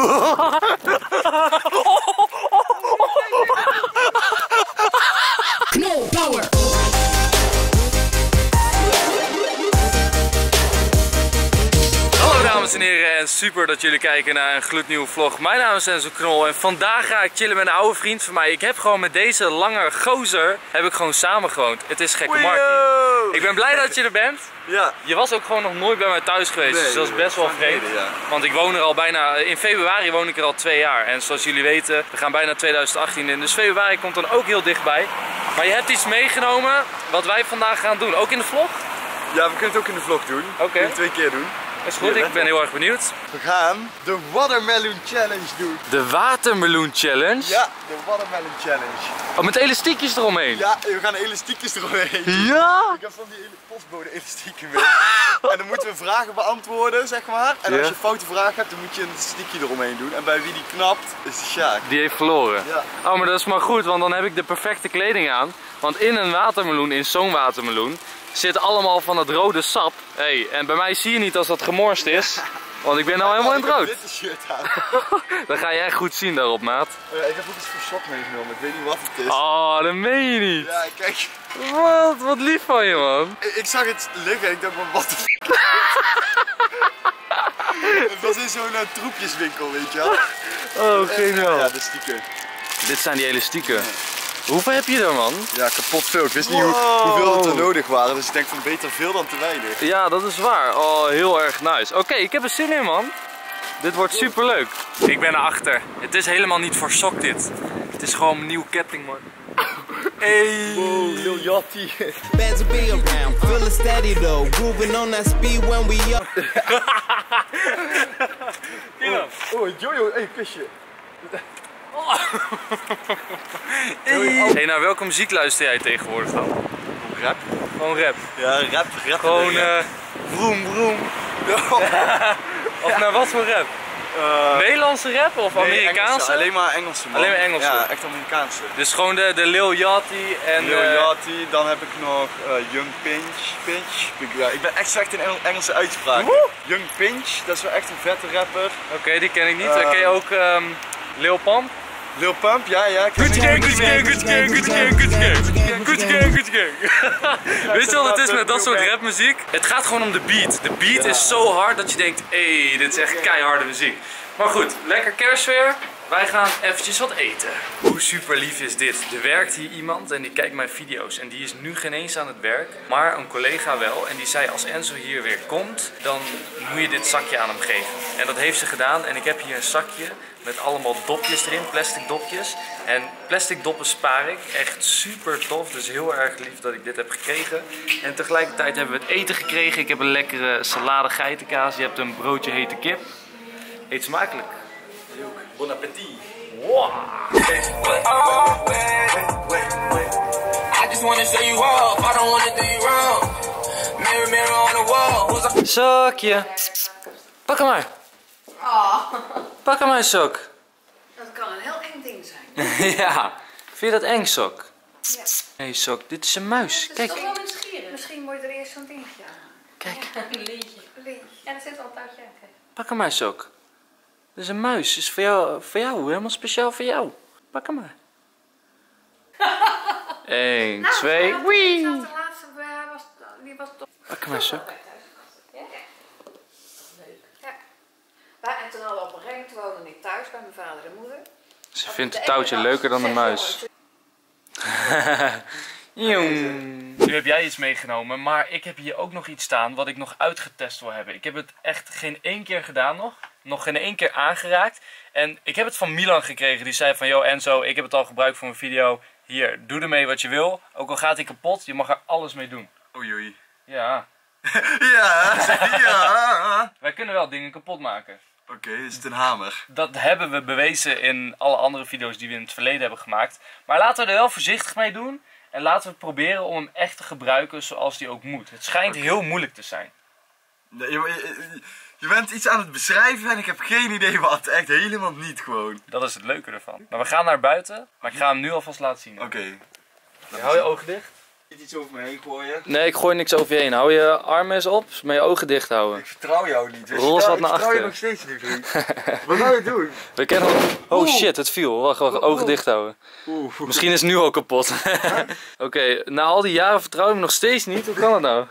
ハハハハ! En super dat jullie kijken naar een gloednieuwe vlog. Mijn naam is Enzo Knol en vandaag ga ik chillen met een oude vriend van mij. Ik heb gewoon met deze lange gozer heb ik gewoon samen gewoond. Het is gekke Markie. Ik ben blij dat je er bent. Ja. Je was ook gewoon nog nooit bij mij thuis geweest, Nee, dus dat is best wel vreemd. ja. Want ik woon er al bijna, in februari woon ik er al twee jaar. En zoals jullie weten, we gaan bijna 2018 in. Dus februari komt dan ook heel dichtbij. Maar je hebt iets meegenomen wat wij vandaag gaan doen. Ook in de vlog? Ja, we kunnen het ook in de vlog doen. Oké. Kunnen we twee keer doen. Is goed, ik ben heel erg benieuwd. We gaan de Watermelon Challenge doen. De watermeloen challenge. Ja, de Watermelon Challenge. Oh, met elastiekjes eromheen. Ja, we gaan elastiekjes eromheen. Ja? Ik heb van die postbode elastieken mee. en dan moeten we vragen beantwoorden, zeg maar. En als je een foute vraag hebt, dan moet je een stiekje eromheen doen. En bij wie die knapt, is de Sjaak. Die heeft verloren. Ja. Oh, maar dat is maar goed, want dan heb ik de perfecte kleding aan. Want in een watermeloen, in zo'n watermeloen, zit allemaal van het rode sap. Hey, en bij mij zie je niet als dat gemorst is. Want ik ben nou helemaal in het rood. dit shirt aan. Dan ga je echt goed zien daarop, maat. Oh ja, ik heb ook iets voor sok meegenomen. Ik weet niet wat het is. Oh, dat meen je niet. Ja, kijk. Wat, wat lief van je, man. Ik- Ik zag het liggen, ik dacht van wat de f***. Het was in zo'n eh, troepjeswinkel, weet je wel. Oh, geniaal. Ja, de sticker. Dit zijn die elastieken. Hoeveel heb je er, man? Ja, kapot veel. Ik wist niet hoe, hoeveel het er nodig waren, dus ik denk van beter veel dan te weinig. Ja, dat is waar. Oh, heel erg nice. Oké, ik heb er zin in, man. Dit wordt super leuk. Ik ben erachter. Het is helemaal niet voor sok dit. Het is gewoon een nieuw ketting, man. Hey. Wow, Lil Yachty. Bad to be around, feeling steady though. Grooving on that speed when we up. Oh, Jojo, hey, kusje. Hey, naar welke muziek luister jij tegenwoordig dan? Rap? Gewoon rap. Ja, rap, rap. Gewoon eh vroom vroom. Of naar wat voor rap? Nederlandse rap of Amerikaanse? alleen maar Engelse man. Alleen maar Engelse. Ja, echt Amerikaanse. Dus gewoon de, de Lil Yachty en... Lil eh, Yachty, dan heb ik nog eh, Young Pinch. Pinch. Ik, ja, ik ben echt slecht in Engel- Engelse uitspraak. Woe! Young Pinch, dat is wel echt een vette rapper. Oké, die ken ik niet. Eh, ken je ook ehm Lil Pump? Lil Pump, ja, ja. Gucci hem. gang, Gucci gang, Gucci gang, Gucci gang, Gucci gang. Gucci gang, Gucci gang. Weet je wat het is met dat soort rapmuziek? Het gaat gewoon om de beat. De beat is zo hard dat je denkt, hé, hey, dit is echt keiharde muziek. Maar goed, lekker kerstsfeer. Wij gaan eventjes wat eten. Hoe super lief is dit? Er werkt hier iemand en die kijkt mijn video's. En die is nu geen eens aan het werk, maar een collega wel. En die zei als Enzo hier weer komt, dan moet je dit zakje aan hem geven. En dat heeft ze gedaan. En ik heb hier een zakje met allemaal dopjes erin, plastic dopjes. En plastic doppen spaar ik. Echt super tof. Dus heel erg lief dat ik dit heb gekregen. En tegelijkertijd hebben we het eten gekregen. Ik heb een lekkere salade geitenkaas. Je hebt een broodje hete kip. Eet smakelijk. Bon appetit. Wow. I just wanna show you off. I don't wanna do you wrong. Mirror, mirror on the wall. Sokje. Pak hem maar. Pak hem maar, sok. Dat kan een heel eng ding zijn. ja. Vind je dat eng, sok? Ja. Hé, hey, sok. Dit is een muis. Kijk. wel nieuwsgierig. Misschien wordt er eerst zo'n dingetje aan. Kijk. Een lintje. En er zit wel een touwtje aan. kijk. Pak hem maar, sok. Dat is een muis. Dat is voor jou, voor jou. Helemaal speciaal voor jou. Pak hem maar. Eén, twee. Nou, Wee. De laatste eh, was, die was toch... Pak hem maar, sok. Ja. En toen hadden we op een gegeven moment woonde ik thuis bij mijn vader en moeder. Ze vindt het touwtje leuker dan de muis. Jong. Nu heb jij iets meegenomen, maar ik heb hier ook nog iets staan wat ik nog uitgetest wil hebben. Ik heb het echt geen één keer gedaan nog. Nog geen één keer aangeraakt. En ik heb het van Milan gekregen. Die zei van, yo Enzo, ik heb het al gebruikt voor mijn video. Hier, doe ermee wat je wil. Ook al gaat hij kapot, je mag er alles mee doen. Oei oei. Ja, Ja, ja. wij kunnen wel dingen kapot maken. Oké, is het een hamer? Dat hebben we bewezen in alle andere video's die we in het verleden hebben gemaakt. Maar laten we er wel voorzichtig mee doen. En laten we proberen om hem echt te gebruiken zoals die ook moet. Het schijnt heel moeilijk te zijn. Nee, je, je- bent iets aan het beschrijven en ik heb geen idee wat. Echt helemaal niet gewoon. Dat is het leuke ervan. Maar we gaan naar buiten. Maar ik ga hem nu alvast laten zien. Oké. Hou je ogen dicht. Niet iets over me heen gooien. Nee, ik gooi niks over je heen. Hou je armen eens op, maar je ogen dicht houden. Ik vertrouw jou niet. Rol eens wat naar Ik vertrouw je achteren. nog steeds niet, vriend. Wat ga je doen? We kennen Oh shit, het viel. Wacht, wacht, ogen dicht houden. Oeh. Misschien is het nu al kapot. Oké, na al die jaren vertrouw je me nog steeds niet. Hoe kan dat nou?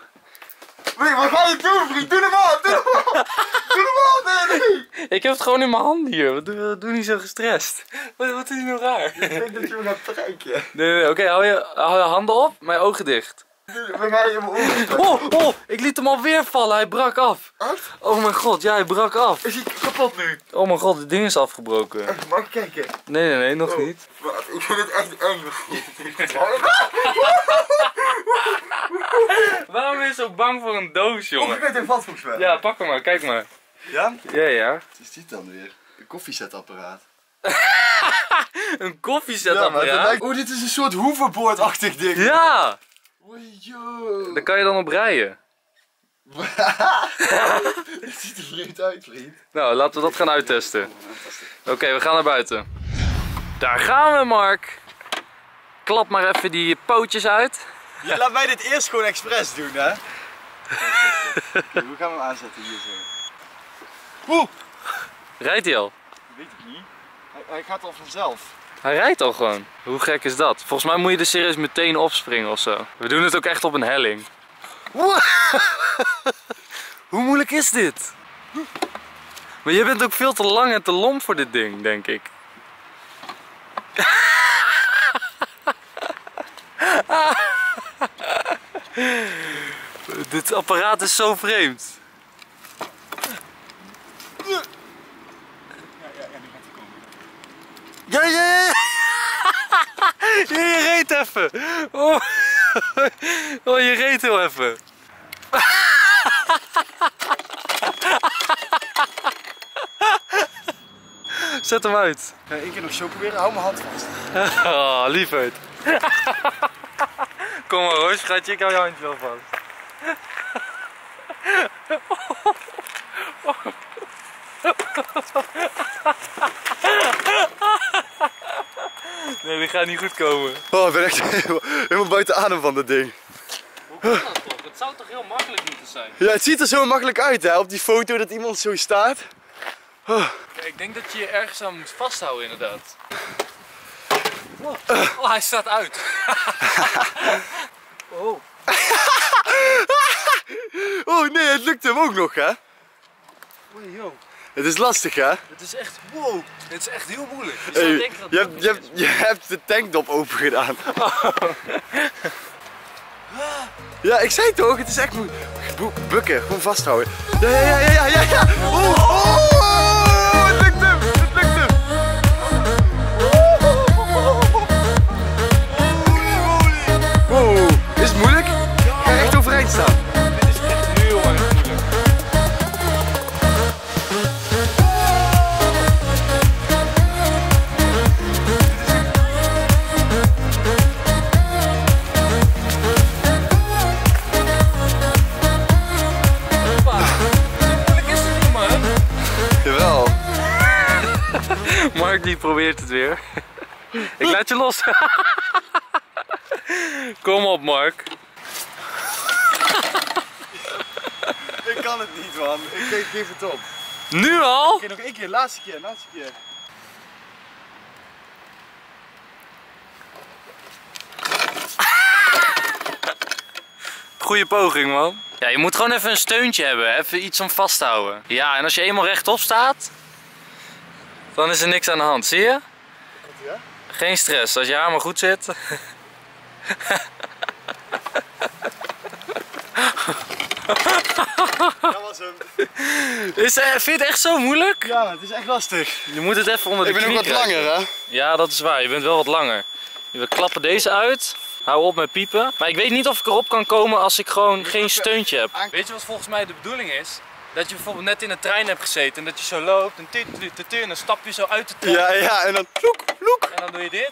Nee, wat ga je doen, vriend? Doe normaal, doe normaal. Doe normaal, nee, nee. Ik heb het gewoon in mijn handen hier. Wat doe, doe niet zo gestrest. Wat, wat is hier nou raar? Ik denk dat je me gaat trekken. Nee, nee, nee. Oké, hou, je, hou je handen op, maar je ogen dicht. Gaan je in mijn ogen. Oh, oh, ik liet hem alweer vallen. Hij brak af. Echt? Oh mijn god, ja, hij brak af. Is hij kapot nu? Oh mijn god, het ding is afgebroken. Echt, mag ik kijken? Nee, nee, nee, nog Oh. niet. Wat? Ik vind het echt eng. Waarom ben je zo bang voor een doos, Oh, ik jongen? weet het vast volgens mij. Ja, pak hem maar, kijk maar. Ja? Ja, ja. Wat is dit dan weer? Een koffiezetapparaat. Een koffiezetapparaat? Oh, dit is een soort hoevenboordachtig ding. Ja, daar kan je dan op rijden. Het ziet er vreemd uit, vriend. Nou, laten we dat gaan uittesten. Oké, we gaan naar buiten. Daar gaan we, Mark. Klap maar even die pootjes uit. Ja, laat mij dit eerst gewoon expres doen, hè? Hoe gaan we hem aanzetten hier zo? Oeh, Rijdt hij al? weet ik niet. Hij, hij gaat al vanzelf. Hij rijdt al gewoon. Hoe gek is dat? Volgens mij moet je er serieus meteen opspringen of zo. We doen het ook echt op een helling. Hoe moeilijk is dit? Maar je bent ook veel te lang en te lomp voor dit ding, denk ik. dit apparaat is zo vreemd. Ja, ja, ja. Ja, je reed even. Oh. oh, je reed heel even. Zet hem uit. Één keer nog zo proberen? Hou mijn hand vast. Oh, liefheid. Kom maar, Roos, schatje, ik hou je handje wel vast. Nee, die gaat niet goed komen. Oh, ik ben echt helemaal, helemaal buiten adem van dat ding. Hoe kan dat toch? Het zou toch heel makkelijk moeten zijn? Ja, het ziet er zo makkelijk uit, hè? Op die foto dat iemand zo staat. Kijk, ik denk dat je je ergens aan moet vasthouden inderdaad. Oh, hij staat uit. oh. Oh nee, het lukt hem ook nog, hè? Oei, yo. Het is lastig, hè? Het is echt, wow. Het is echt heel moeilijk. Je zou Hey, denken dat je, hebt, je, hebt, je hebt de tankdop open gedaan. Ja, ik zei toch, het is echt moeilijk. Bukken, gewoon vasthouden. Ja, ja, ja, ja, ja, ja. Oh, oh, die probeert het weer. Ik laat je los. Kom op, Mark. Ik kan het niet, man. Ik, ik geef het op. Nu al? Oké, nog één keer, laatste keer, laatste keer. Goeie poging, man. Ja, je moet gewoon even een steuntje hebben. Even iets om vast te houden. Ja, en als je eenmaal rechtop staat, dan is er niks aan de hand. Zie je? Geen stress. Als je haar maar goed zit. Dat was hem. Is, eh, vind je het echt zo moeilijk? Ja, het is echt lastig. Je moet het even onder de Ik ben ook knie wat krijgen. langer, hè? Ja, dat is waar. Je bent wel wat langer. We klappen deze uit. Hou op met piepen. Maar ik weet niet of ik erop kan komen als ik gewoon geen steuntje heb. Weet je wat volgens mij de bedoeling is? Dat je bijvoorbeeld net in de trein hebt gezeten en dat je zo loopt en dan stap je zo uit de trein Ja, ja, en dan loek, loek. en dan doe je dit.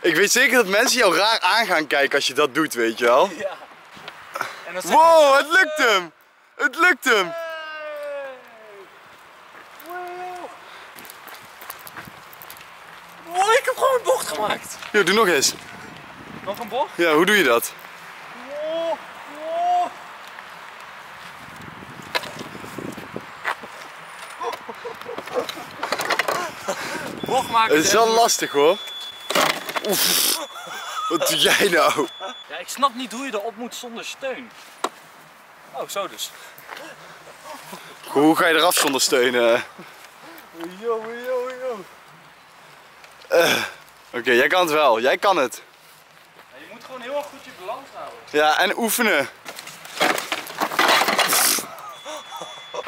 Ik weet zeker dat mensen jou raar aan gaan kijken als je dat doet, weet je wel. Ja. En dan Wow, het lukt hem! Het lukt hem! Wow, ik heb gewoon een bocht gemaakt. Yo, doe nog eens. Nog een bocht? Ja, hoe doe je dat? Bocht maken. Het is wel lastig hoor. Oef. Wat doe jij nou? Ja, ik snap niet hoe je erop moet zonder steun. Oh, zo dus. Hoe ga je eraf zonder steunen? Yo, yo, yo. Oké, jij kan het wel. Jij kan het. je moet gewoon heel erg goed je balans houden. Ja, en oefenen.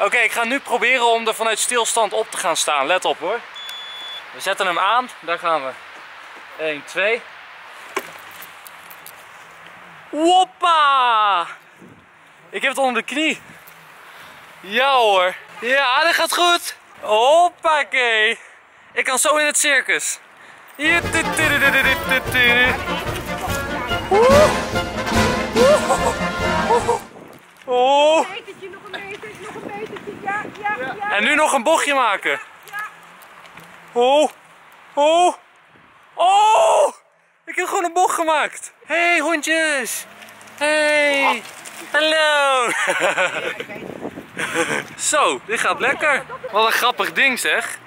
Oké, ik ga nu proberen om er vanuit stilstand op te gaan staan. Let op hoor. We zetten hem aan. Daar gaan we. 1, 2. Woppa! Ik heb het onder de knie. Ja hoor. Ja, dat gaat goed. Hoppakee. Ik kan zo in het circus. Oh. Nog een. Ja, ja, ja. En nu nog een bochtje maken. Oh, oh, oh! Ik heb gewoon een bocht gemaakt. Hey hondjes. Hey. Hallo. Zo, dit gaat lekker. Wat een grappig ding zeg.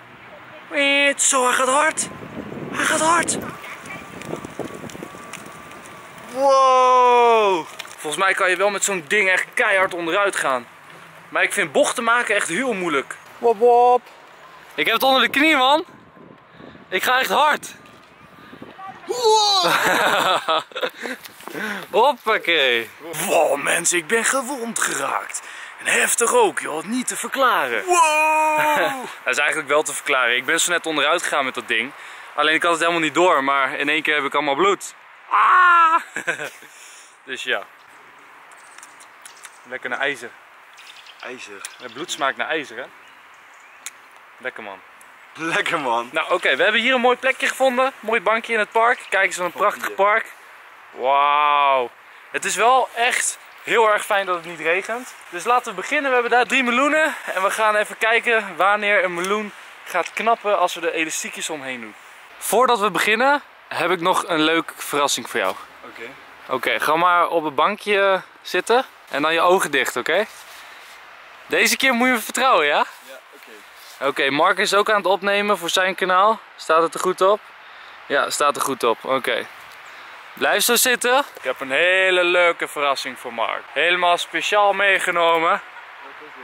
Zo, hij gaat hard. Hij gaat hard. Wow. Volgens mij kan je wel met zo'n ding echt keihard onderuit gaan. Maar ik vind bochten maken echt heel moeilijk. Wop wop. Ik heb het onder de knie, man. Ik ga echt hard. Hoppakee. Wow, mensen, ik ben gewond geraakt. En heftig ook, joh. Niet te verklaren. Wow. dat is eigenlijk wel te verklaren. Ik ben zo net onderuit gegaan met dat ding. Alleen ik had het helemaal niet door, maar in één keer heb ik allemaal bloed. Ah! dus ja. Lekker naar ijzer. IJzer. Het bloed smaakt naar ijzer, hè? Lekker man. Lekker man. Nou oké, we hebben hier een mooi plekje gevonden. Mooi bankje in het park. Kijk eens wat een prachtig park. Wauw. Het is wel echt heel erg fijn dat het niet regent. Dus laten we beginnen. We hebben daar drie meloenen. En we gaan even kijken wanneer een meloen gaat knappen als we er elastiekjes omheen doen. Voordat we beginnen heb ik nog een leuke verrassing voor jou. Oké. Oké, ga maar op het bankje zitten en dan je ogen dicht, oké? Deze keer moet je me vertrouwen, ja? Ja, oké. Oké, Mark is ook aan het opnemen voor zijn kanaal. Staat het er goed op? Ja, staat er goed op. Oké. Blijf zo zitten. Ik heb een hele leuke verrassing voor Mark. Helemaal speciaal meegenomen.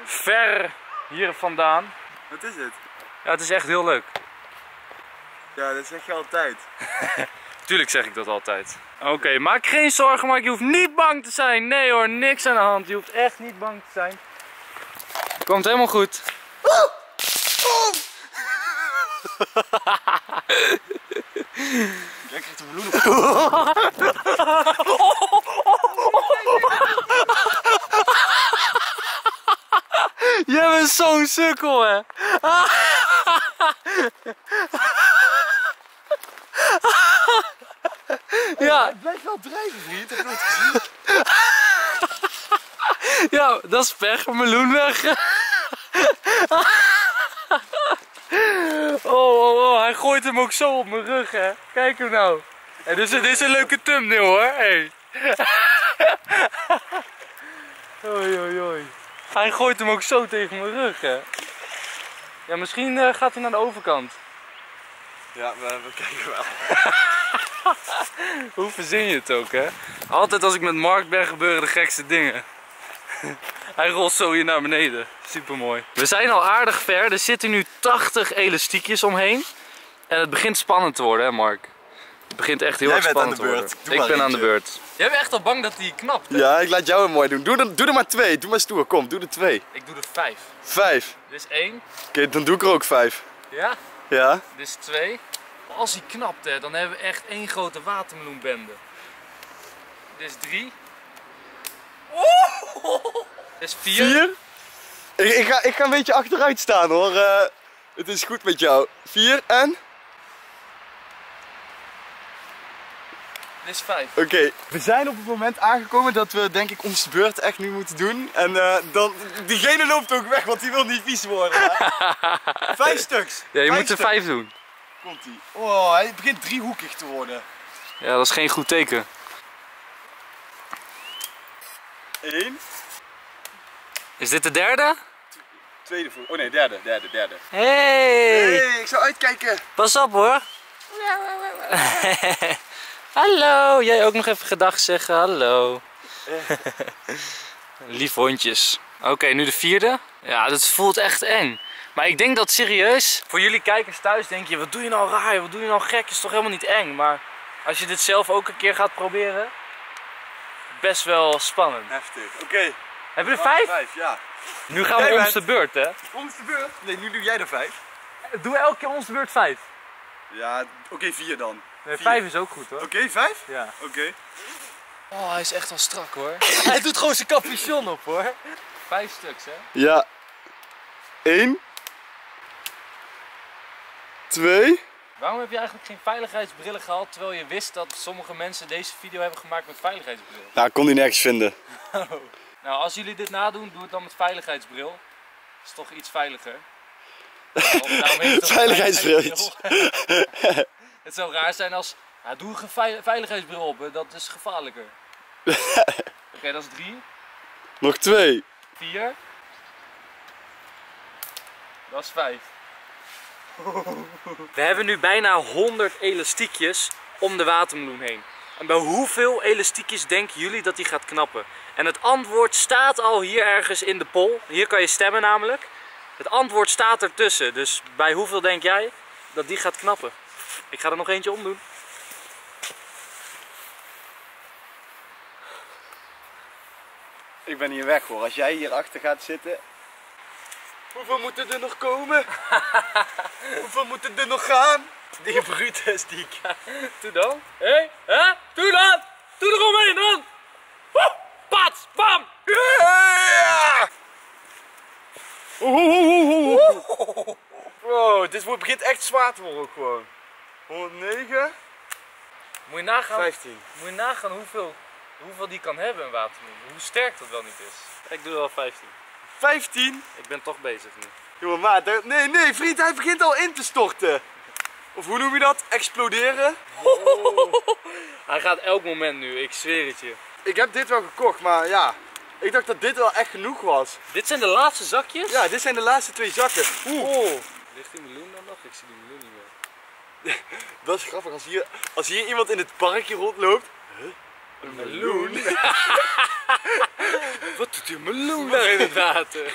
Ver hier vandaan. Wat is het? Ja, het is echt heel leuk. Ja, dat zeg je altijd. Tuurlijk zeg ik dat altijd. Oké, maak geen zorgen Mark. Je hoeft niet bang te zijn. Nee hoor, niks aan de hand. Je hoeft echt niet bang te zijn. Komt helemaal goed. Jij krijgt een meloen op. Jij bent zo'n sukkel, hè? ja, Blijf wel drijven, vriend. Heb je nooit gezien? ja, dat is pech. Meloen weg. oh, oh, oh, hij gooit hem ook zo op mijn rug, hè? Kijk hem nou. En dit, is, dit is een leuke thumbnail, hoor. Hey. oei, oei, oei. Hij gooit hem ook zo tegen mijn rug, hè? Ja, misschien eh, gaat hij naar de overkant. Ja, we, we kijken wel. Hoe verzin je het ook, hè? Altijd als ik met Mark ben gebeuren de gekste dingen. Hij rolt zo hier naar beneden. Super mooi. We zijn al aardig ver. Er zitten nu 80 elastiekjes omheen. En het begint spannend te worden, hè, Mark? Het begint echt heel Jij erg bent aan spannend de te beurt. worden. Doe ik ben aan de beurt. Jij bent echt al bang dat hij knapt. hè? Ja, ik laat jou het mooi doen. Doe er, doe er maar twee. Doe maar stoer. Kom, doe er twee. Ik doe er vijf. Vijf. Dit is één. Oké, dan doe ik er ook vijf. Ja. Ja? Dit is twee. Als hij knapt, hè, dan hebben we echt één grote watermeloenbende. Dit is drie. Dit is vier. Vier? Ik, ik, ga, ik ga een beetje achteruit staan hoor. Eh, het is goed met jou. Vier en? Dit is vijf. Oké. We zijn op het moment aangekomen dat we denk ik onze beurt echt nu moeten doen. En eh, dan, diegene loopt ook weg, want die wil niet vies worden. vijf stuks. Ja, je Vijf moet er vijf doen. Komt ie. Oh, hij begint driehoekig te worden. Ja, dat is geen goed teken. Eén. Is dit de derde? Tweede voet. Oh nee, derde, derde, derde. Hey! hey, ik zou uitkijken. Pas op hoor. Hallo, jij ook nog even gedag zeggen. Hallo. Lief hondjes. Oké, nu de vierde. Ja, dat voelt echt eng. Maar ik denk dat serieus, voor jullie kijkers thuis denk je, wat doe je nou raar, wat doe je nou gek, is toch helemaal niet eng. Maar als je dit zelf ook een keer gaat proberen, best wel spannend. Heftig. Oké. Heb je er vijf? Vijf, ja. Nu gaan we bent- de beurt hè. De beurt. Nee, nu doe jij er vijf. Doe elke keer ons de beurt vijf. Ja, oké, vier dan. Nee, Vier. vijf is ook goed hoor. Oké, vijf? Ja. Oké. Oh, hij is echt wel strak hoor. hij doet gewoon zijn capuchon op hoor. Vijf stuks hè. Ja. Eén. Twee. Waarom heb je eigenlijk geen veiligheidsbrillen gehaald terwijl je wist dat sommige mensen deze video hebben gemaakt met veiligheidsbril? Nou, ik kon die nergens vinden. Nou, als jullie dit nadoen, doe het dan met veiligheidsbril. Dat is toch iets veiliger. Ook Veiligheidsbril. het zou raar zijn als, ja, doe een veil- veiligheidsbril op, hè, dat is gevaarlijker. Oké, dat is drie. Nog twee. Vier. Dat is vijf. We hebben nu bijna 100 elastiekjes om de watermeloen heen. En bij hoeveel elastiekjes denken jullie dat die gaat knappen? En het antwoord staat al hier ergens in de poll. Hier kan je stemmen namelijk. Het antwoord staat ertussen. Dus bij hoeveel denk jij dat die gaat knappen? Ik ga er nog eentje omdoen. Ik ben hier weg hoor. Als jij hier achter gaat zitten. Hoeveel moeten er nog komen? Hoeveel moeten er nog gaan? Die Brutus, die ka- Doe dan. Hé, hey, hè? Doe dan! Doe eromheen dan! Woe! Pats! Bam! Wow, dit wordt, begint echt zwaar te worden gewoon. 109, Moet je nagaan, 15. moet je nagaan hoeveel, hoeveel die kan hebben, een watermeloen. Hoe sterk dat wel niet is. Ik doe wel 15. 15? Ik ben toch bezig nu. Jongen, maat. hè? Nee, nee, vriend, hij begint al in te storten. Of hoe noem je dat? Exploderen? Hij gaat elk moment nu, ik zweer het je. Ik heb dit wel gekocht, maar ja. Ik dacht dat dit wel echt genoeg was. Dit zijn de laatste zakjes? Ja, dit zijn de laatste twee zakken. Oeh, Oh. Ligt die meloen dan nog? Ik zie die meloen niet meer. dat is grappig. Als hier, als hier iemand in het parkje rondloopt. Huh? Een meloen? Wat doet die meloen daar in het water?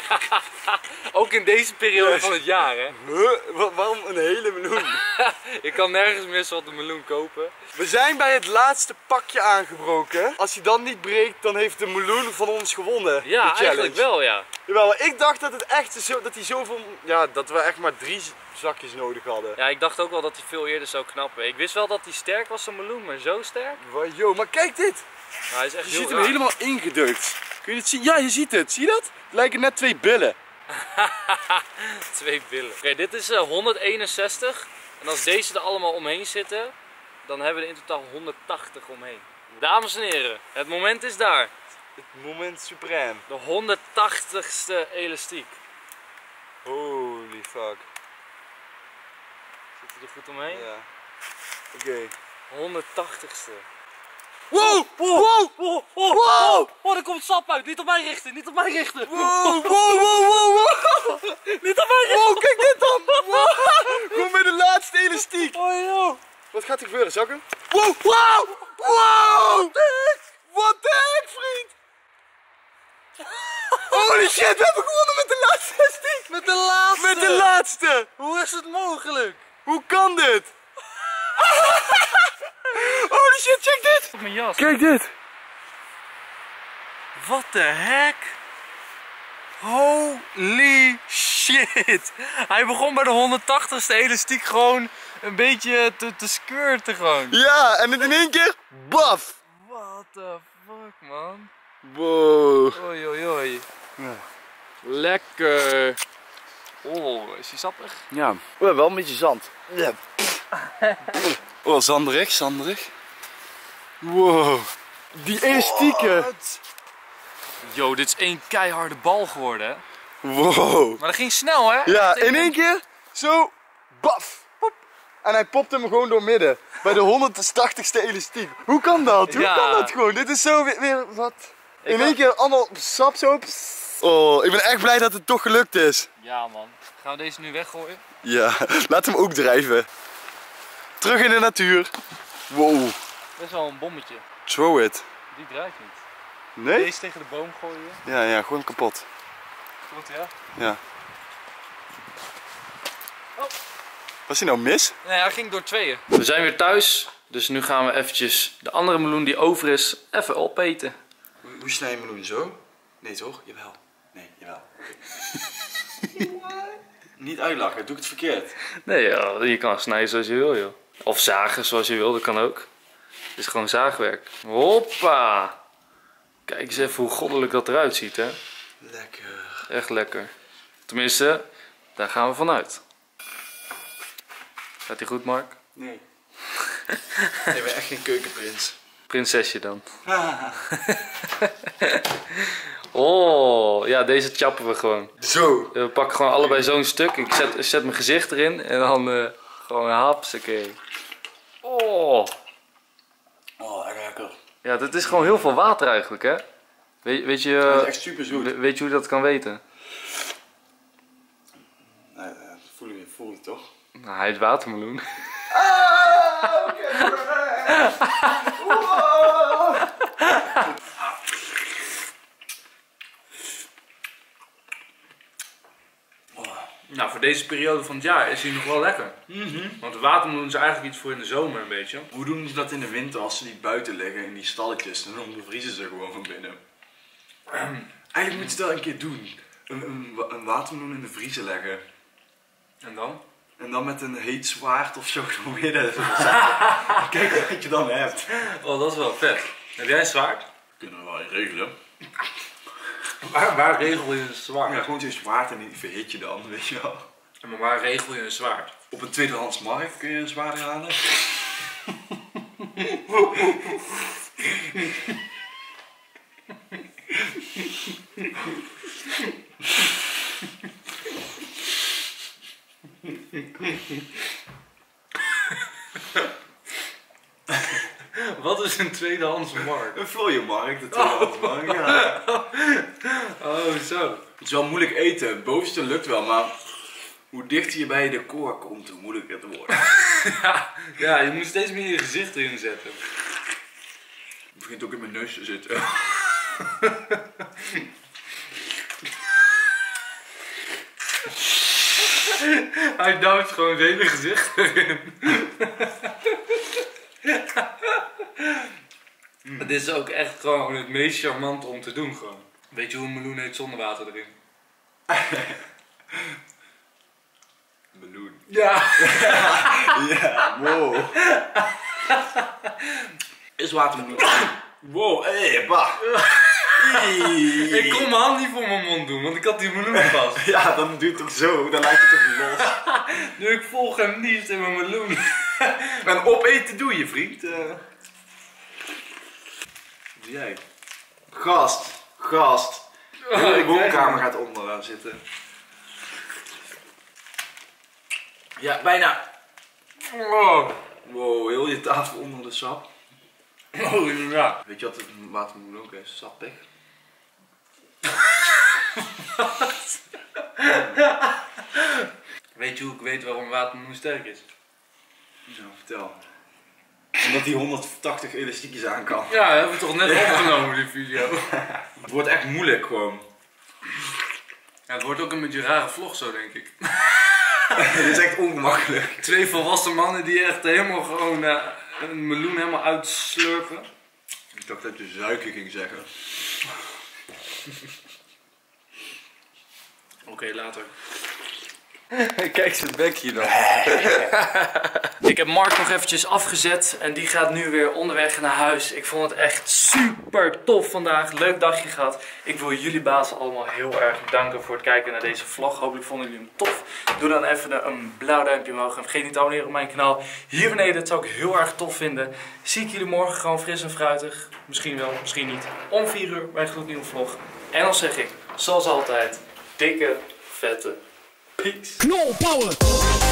Ook in deze periode van het jaar, hè? Huh? Waarom een hele meloen? Je kan nergens meer wat een meloen kopen. We zijn bij het laatste pakje aangebroken. Als hij dan niet breekt, dan heeft de meloen van ons gewonnen. Ja, eigenlijk wel, ja. Jawel, ik dacht dat het echt zo, dat hij zoveel, ja, dat we echt maar drie zakjes nodig hadden. Ja, ik dacht ook wel dat hij veel eerder zou knappen. Ik wist wel dat hij sterk was, zo'n meloen, maar zo sterk? Wa- Yo, maar kijk dit! Nou, hij is echt Je heel ziet hem helemaal ingedeukt. Kun je het zien? Ja, je ziet het. Zie je dat? Het lijken net twee billen. Twee billen. Oké, dit is eh, 161. En als deze er allemaal omheen zitten, dan hebben we er in totaal 180 omheen. Dames en heren, het moment is daar. Het moment supreme. De 180ste elastiek. Holy fuck. Zit hij er goed omheen? Ja. Oké. 180ste. Wow! Wow! Oh, oh, oh, oh, er komt sap uit. Niet op mij richten, niet op mij richten. Wow! Wow! Wow! Wow! wow. Niet op mij richten. Wow, kijk dit dan! Wow! Kom bij de laatste elastiek. Oh, joh. Wat gaat er gebeuren, zakken? Wow! Wow! Wow! Wat de heck, vriend? Holy shit, we hebben gewonnen met de laatste elastiek! Met de laatste. Met de laatste! Hoe is het mogelijk? Hoe kan dit? Holy shit, check dit! Op mijn jas. Kijk dit! Wat de heck? Holy shit. Hij begon bij de 180ste elastiek gewoon een beetje te, te squirten gewoon. Ja, en in één keer, baf! What the fuck man. Wow. Oei oei oei. Lekker. Oh, is hij sappig? Ja, oh, wel een beetje zand. Ja. Oh, zanderig, zanderig. Wow. Die elastieken. Yo, dit is één keiharde bal geworden hè. Wow. Maar dat ging snel hè? Ja, in één keer, zo, baf. Pop. En hij popt hem gewoon door midden. Bij de 180ste elastiek. Hoe kan dat? Hoe Ja. kan dat gewoon? Dit is zo weer, weer wat. In één keer allemaal sap zo. Oh, ik ben echt blij dat het toch gelukt is. Ja man. Gaan we deze nu weggooien? Ja, laat hem ook drijven. Terug in de natuur. Wow, Best wel een bommetje. throw it. Die draait niet. Nee? Deze tegen de boom gooien. Ja, ja, gewoon kapot. Goed ja? Ja. Was hij nou mis? Nee, hij ging door tweeën. We zijn weer thuis. Dus nu gaan we eventjes de andere meloen die over is even opeten. Hoe, hoe snij je meloen zo? Nee toch? Jawel. Nee, jawel. Niet uitlachen, doe ik het verkeerd. Nee, ja, je kan snijden zoals je wil joh. Of zagen zoals je wil, dat kan ook. Het is gewoon zaagwerk. Hoppa! Kijk eens even hoe goddelijk dat eruit ziet hè. Lekker. Echt lekker. Tenminste, daar gaan we vanuit. Gaat die goed Mark? Nee. Ik ben echt geen keukenprins. Prinsesje dan. oh, ja, deze chappen we gewoon. Zo. We pakken gewoon allebei zo'n stuk. Ik zet, zet mijn gezicht erin en dan eh, gewoon hapsakee. Oh. Oh, lekker. Ja, dit is gewoon heel veel water eigenlijk, hè? Weet, weet je, Dat is echt super zoet. we- weet je hoe je dat kan weten? Nee, dat voel je, voel je toch? Nou, hij is watermeloen. Nou, voor deze periode van het jaar is hij nog wel lekker. Want de watermeloen is eigenlijk iets voor in de zomer een beetje. Hoe doen ze dat in de winter als ze niet buiten liggen in die stalletjes? Dan bevriezen ze gewoon van binnen. Eigenlijk moeten ze dat een keer doen. Een, een, wa- een watermeloen in de vriezer leggen. En dan? En dan met een heet zwaard of zo midden. Kijk wat je dan hebt. Oh, dat is wel vet. Heb jij een zwaard? Kunnen we wel regelen. Waar, waar regel je een zwaard? Ja, gewoon zo'n zwaard en die verhit je dan, weet je wel. Maar waar regel je een zwaard? Op een tweedehands markt kun je een zwaard halen. Wat is een tweedehands markt? Een vlooienmarkt, een tweedehands markt, ja. Oh, zo. Het is wel moeilijk eten. Het bovenste lukt wel, maar hoe dichter je bij je decor komt, hoe moeilijker het wordt. Ja, ja, je moet steeds meer je gezicht erin zetten. Het begint ook in mijn neus te zitten. Hij duwt gewoon zijn hele gezicht erin. Dit is ook echt gewoon het meest charmant om te doen gewoon. Weet je hoe een meloen heet zonder water erin? Meloen. Ja. Ja, wow. Is watermeloen. Wow, hé, bah. Ik kon mijn hand niet voor mijn mond doen, want ik had die meloen vast. Ja, dan doe je het zo, dan lijkt het toch los. Nu ik volg hem niet in mijn meloen. En opeten doe je, vriend. Eh. Doe jij? Gast, gast. De hele woonkamer gaat onderaan zitten. Ja, bijna. Oh, Wow, heel je tafel onder de sap. oh inderdaad. Weet je wat een watermeloen ook is? Sappig. Weet je hoe ik weet waarom watermeloen sterk is? Nou, vertel. Omdat hij 180 elastiekjes aan kan. Ja, dat hebben we toch net opgenomen, die video. Het wordt echt moeilijk gewoon. Ja, het wordt ook een beetje een rare vlog zo, denk ik. Het is echt ongemakkelijk. Twee volwassen mannen die echt helemaal gewoon eh, een meloen helemaal uitslurpen. Ik dacht dat je suiker ging zeggen. Oké, later. Kijk zijn bekje dan. ik heb Mark nog eventjes afgezet en die gaat nu weer onderweg naar huis. Ik vond het echt super tof vandaag. Leuk dagje gehad. Ik wil jullie bazen allemaal heel erg bedanken voor het kijken naar deze vlog. Hopelijk vonden jullie hem tof. Doe dan even een blauw duimpje omhoog en vergeet niet te abonneren op mijn kanaal. Hier beneden, dat zou ik heel erg tof vinden. Zie ik jullie morgen gewoon fris en fruitig. Misschien wel, misschien niet. Om 4 uur bij een gloednieuwe vlog. En dan zeg ik, zoals altijd, dikke, vette peace. Knol Power.